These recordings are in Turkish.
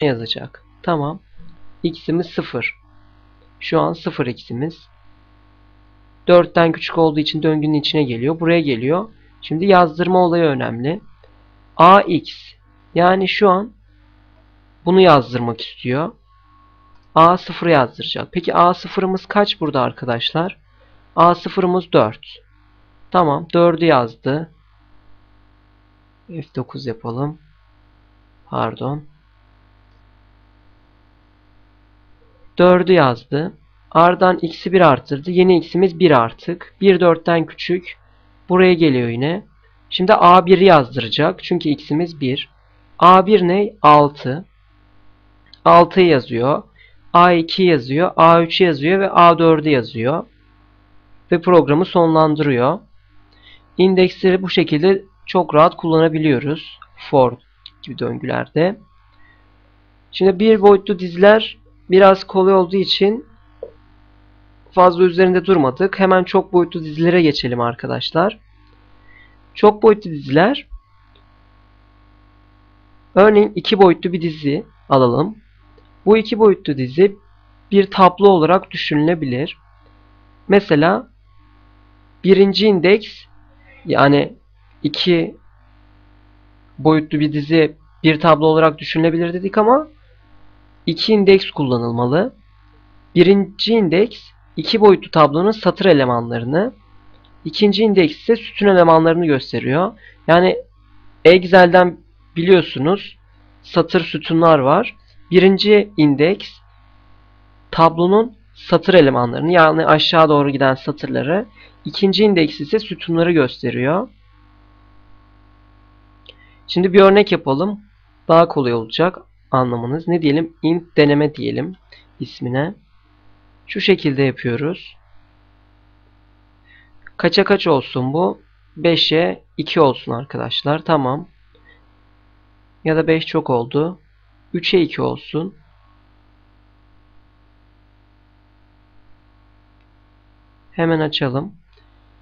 yazacak. Tamam. X'imiz 0. Şu an 0 x'imiz. 4'ten küçük olduğu için döngünün içine geliyor. Buraya geliyor. Şimdi yazdırma olayı önemli. AX yani şu an bunu yazdırmak istiyor. A0 yazdıracak. Peki A0'ımız kaç burada arkadaşlar? A0'ımız 4. Tamam 4'ü yazdı. F9 yapalım. Pardon. 4'ü yazdı. A'dan x'i 1 arttırdı. Yeni x'imiz 1 artık. 1 4'ten küçük. Buraya geliyor yine. Şimdi A1'i yazdıracak. Çünkü x'imiz 1. A1 ne? 6. 6'yı yazıyor. A2 yazıyor. A3 yazıyor ve A4'ü yazıyor. Ve programı sonlandırıyor. İndeksleri bu şekilde çok rahat kullanabiliyoruz. For gibi döngülerde. Şimdi bir boyutlu diziler biraz kolay olduğu için fazla üzerinde durmadık. Hemen çok boyutlu dizilere geçelim arkadaşlar. Çok boyutlu diziler örneğin iki boyutlu bir dizi alalım. Bu iki boyutlu dizi bir tablo olarak düşünülebilir. Mesela birinci indeks yani iki boyutlu bir dizi bir tablo olarak düşünülebilir dedik ama iki indeks kullanılmalı. Birinci indeks iki boyutlu tablonun satır elemanlarını, ikinci indeks ise sütun elemanlarını gösteriyor. Yani Excel'den biliyorsunuz satır sütunlar var. Birinci indeks tablonun satır elemanlarını yani aşağı doğru giden satırları, ikinci indeks ise sütunları gösteriyor. Şimdi bir örnek yapalım. Daha kolay olacak anlamanız. Ne diyelim? int deneme diyelim ismine. Şu şekilde yapıyoruz. Kaça kaç olsun bu? 5'e 2 olsun arkadaşlar. Tamam. Ya da 5 çok oldu. 3'e 2 olsun. Hemen açalım.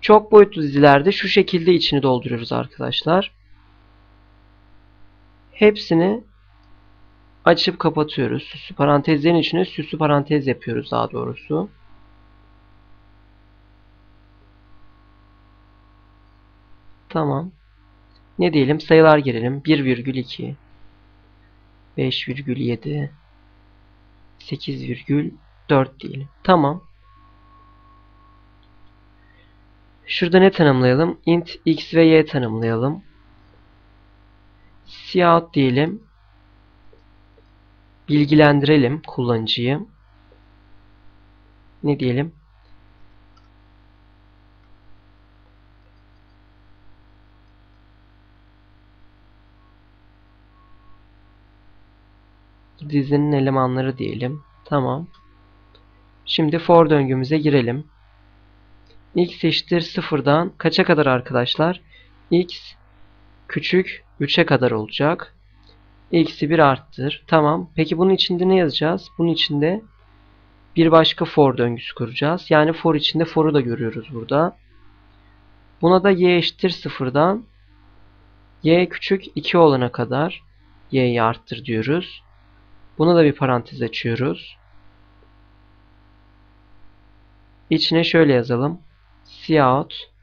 Çok boyutlu dizilerde şu şekilde içini dolduruyoruz arkadaşlar. Hepsini açıp kapatıyoruz. Süslü parantezlerin içine süslü parantez yapıyoruz daha doğrusu. Tamam. Ne diyelim? Sayılar girelim. 1,2 5,7 8,4 diyelim. Tamam. Şurada ne tanımlayalım? int x ve y tanımlayalım. Cout diyelim. Bilgilendirelim kullanıcıyı. Ne diyelim? Dizinin elemanları diyelim. Tamam. Şimdi for döngümüze girelim. x eşittir sıfırdan kaça kadar arkadaşlar? x küçük 3'e kadar olacak. X'i 1 arttır. Tamam. Peki bunun içinde ne yazacağız? Bunun içinde bir başka for döngüsü kuracağız. Yani for içinde for'u da görüyoruz burada. Buna da y eşittir sıfırdan y küçük 2 olana kadar y'yi arttır diyoruz. Buna da bir parantez açıyoruz. İçine şöyle yazalım. Cout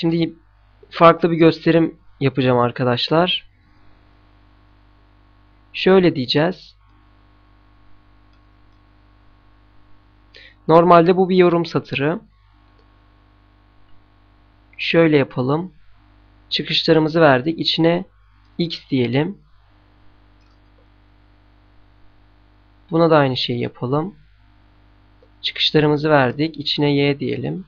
Şimdi farklı bir gösterim yapacağım arkadaşlar. Şöyle diyeceğiz. Normalde bu bir yorum satırı. Şöyle yapalım. Çıkışlarımızı verdik. İçine x diyelim. Buna da aynı şeyi yapalım. Çıkışlarımızı verdik. İçine y diyelim.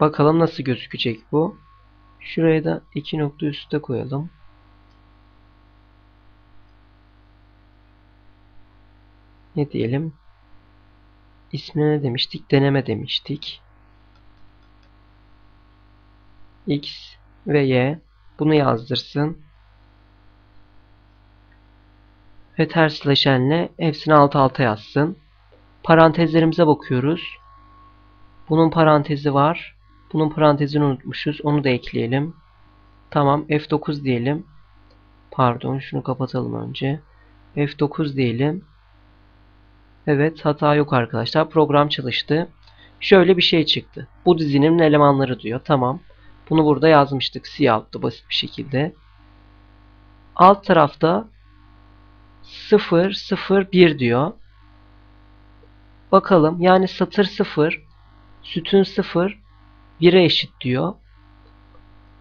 Bakalım nasıl gözükecek bu. Şuraya da iki nokta üstte koyalım. Ne diyelim? İsmine ne demiştik? Deneme demiştik. X ve Y bunu yazdırsın. Ve tersleşenle hepsini alt alta yazsın. Parantezlerimize bakıyoruz. Bunun parantezi var. Bunun parantezini unutmuşuz. Onu da ekleyelim. Tamam F9 diyelim. Pardon şunu kapatalım önce. F9 diyelim. Evet hata yok arkadaşlar. Program çalıştı. Şöyle bir şey çıktı. Bu dizinin elemanları diyor. Tamam. Bunu burada yazmıştık. Siyah basit bir şekilde. Alt tarafta 0, 0, 1 diyor. Bakalım. Yani satır 0, sütun 0, 1'e eşit diyor.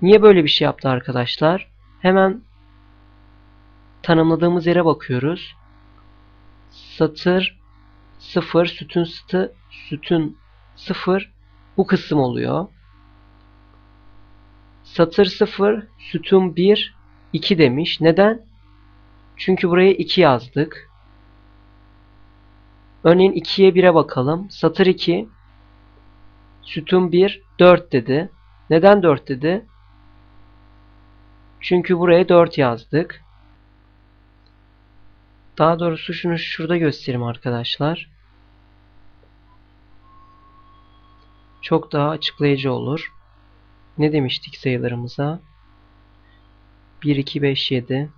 Niye böyle bir şey yaptı arkadaşlar? Hemen tanımladığımız yere bakıyoruz. Satır 0, sütun sıtı, sütun 0 bu kısım oluyor. Satır 0, sütun 1, 2 demiş. Neden? Çünkü buraya 2 yazdık. Örneğin 2'ye 1'e bakalım. Satır 2, sütun 1, 4 dedi. Neden 4 dedi? Çünkü buraya 4 yazdık. Daha doğrusu şunu şurada göstereyim arkadaşlar. Çok daha açıklayıcı olur. Ne demiştik sayılarımıza? 1, 2, 5, 7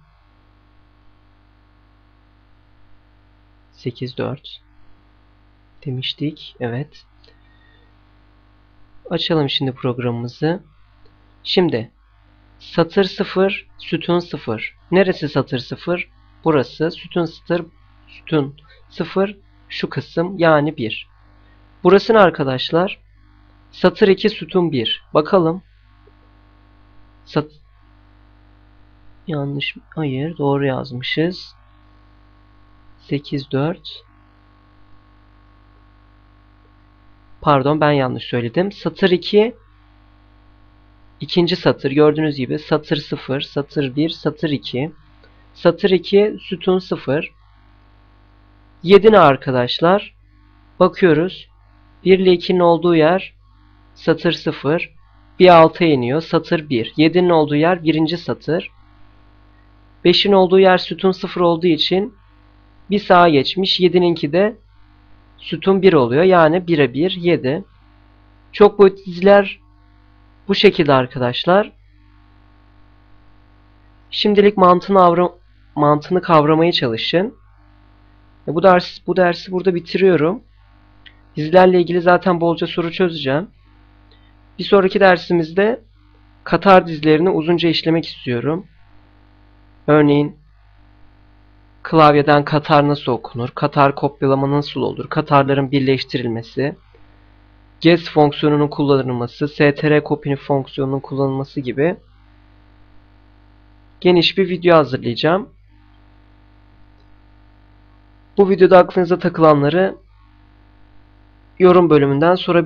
8, 4 demiştik. Evet. Açalım şimdi programımızı. Şimdi satır 0, sütun 0. Neresi satır 0? Burası. Sütun 0, sütun 0 şu kısım yani 1. Burası ne arkadaşlar? Satır 2 sütun 1. Bakalım. Sat Yanlış. Hayır. Doğru yazmışız. 8 4 Pardon ben yanlış söyledim. Satır 2 ikinci satır gördüğünüz gibi satır 0, satır 1, satır 2. Satır 2 sütun 0. 7 ne arkadaşlar? Bakıyoruz. 1 ile 2'nin olduğu yer satır 0. Bir alta iniyor. Satır 1. 7'nin olduğu yer birinci satır. 5'in olduğu yer sütun 0 olduğu için bir sağa geçmiş. 7'ninki de sütun 1 oluyor. Yani 1'e 1 7. Çok boyutlu diziler bu şekilde arkadaşlar. Şimdilik mantığını, avra mantığını kavramaya çalışın. Bu ders bu dersi burada bitiriyorum. Dizilerle ilgili zaten bolca soru çözeceğim. Bir sonraki dersimizde Katar dizilerini uzunca işlemek istiyorum. Örneğin klavyeden Katar nasıl okunur? Katar kopyalama nasıl olur? Katarların birleştirilmesi, GES fonksiyonunun kullanılması, str copy fonksiyonunun kullanılması gibi geniş bir video hazırlayacağım. Bu videoda aklınıza takılanları yorum bölümünden sorabilirsiniz.